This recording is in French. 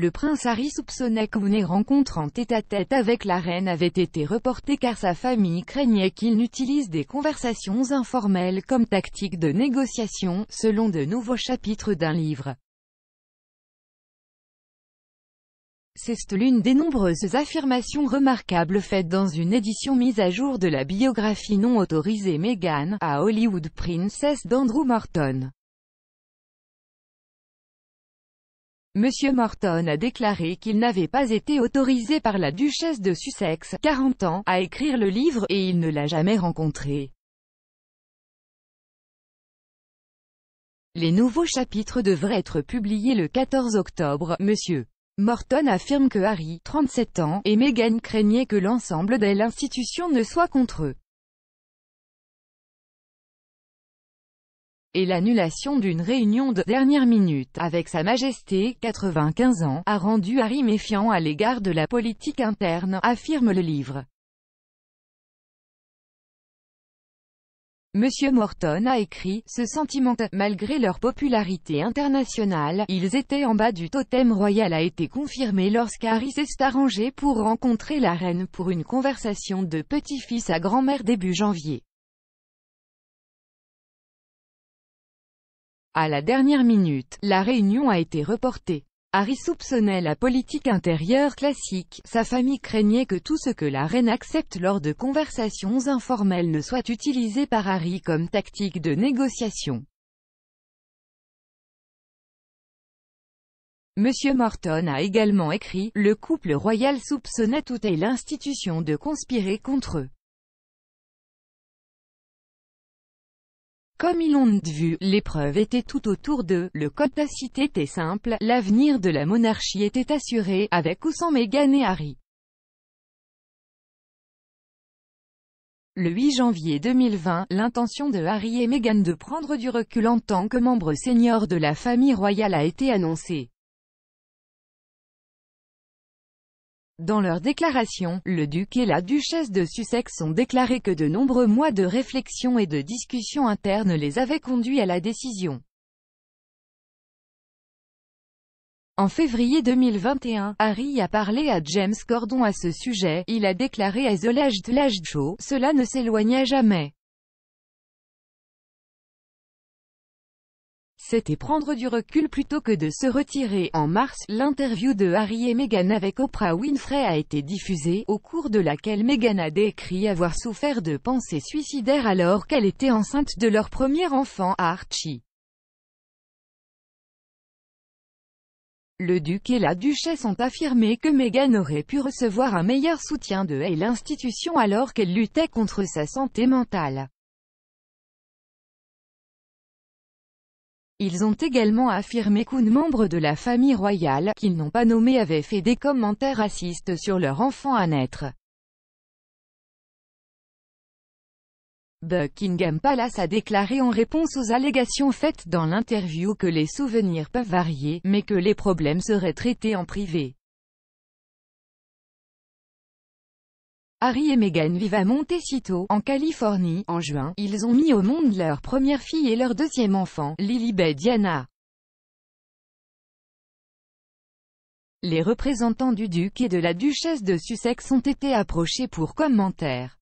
Le prince Harry soupçonnait qu'une rencontre en tête-à-tête avec la reine avait été reportée car sa famille craignait qu'il n'utilise des conversations informelles comme tactique de négociation, selon de nouveaux chapitres d'un livre. C'est l'une des nombreuses affirmations remarquables faites dans une édition mise à jour de la biographie non autorisée Meghan, à Hollywood Princess d'Andrew Morton. Monsieur Morton a déclaré qu'il n'avait pas été autorisé par la duchesse de Sussex, 40 ans, à écrire le livre, et il ne l'a jamais rencontré. Les nouveaux chapitres devraient être publiés le 14 octobre, Monsieur Morton affirme que Harry, 37 ans, et Meghan craignaient que l'ensemble de l'institution ne soit contre eux. Et l'annulation d'une réunion de dernière minute, avec Sa Majesté, 95 ans, a rendu Harry méfiant à l'égard de la politique interne, affirme le livre. Monsieur Morton a écrit, ce sentiment, malgré leur popularité internationale, ils étaient en bas du totem royal a été confirmé lorsqu'Harry s'est arrangé pour rencontrer la reine pour une conversation de petit-fils à grand-mère début janvier. À la dernière minute, la réunion a été reportée. Harry soupçonnait la politique intérieure classique, sa famille craignait que tout ce que la reine accepte lors de conversations informelles ne soit utilisé par Harry comme tactique de négociation. Monsieur Morton a également écrit, le couple royal soupçonnait toute l'institution de conspirer contre eux. Comme ils l'ont vu, l'épreuve était tout autour d'eux, le code tacite était simple, l'avenir de la monarchie était assuré, avec ou sans Meghan et Harry. Le 8 janvier 2020, l'intention de Harry et Meghan de prendre du recul en tant que membres seniors de la famille royale a été annoncée. Dans leur déclaration, le duc et la duchesse de Sussex ont déclaré que de nombreux mois de réflexion et de discussions internes les avaient conduits à la décision. En février 2021, Harry a parlé à James Cordon à ce sujet, il a déclaré à The Last Show, cela ne s'éloignait jamais. C'était prendre du recul plutôt que de se retirer. En mars, l'interview de Harry et Meghan avec Oprah Winfrey a été diffusée, au cours de laquelle Meghan a décrit avoir souffert de pensées suicidaires alors qu'elle était enceinte de leur premier enfant, Archie. Le duc et la duchesse ont affirmé que Meghan aurait pu recevoir un meilleur soutien de l'institution alors qu'elle luttait contre sa santé mentale. Ils ont également affirmé qu'une membre de la famille royale, qu'ils n'ont pas nommé avait fait des commentaires racistes sur leur enfant à naître. Buckingham Palace a déclaré en réponse aux allégations faites dans l'interview que les souvenirs peuvent varier, mais que les problèmes seraient traités en privé. Harry et Meghan vivent à Montecito, en Californie. En juin, ils ont mis au monde leur première fille et leur deuxième enfant, Lilibet Diana. Les représentants du duc et de la duchesse de Sussex ont été approchés pour commentaires.